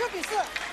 六比四。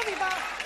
감사 합.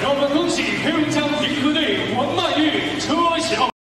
让我们恭喜黑龙江云歌队王曼玉、车晓。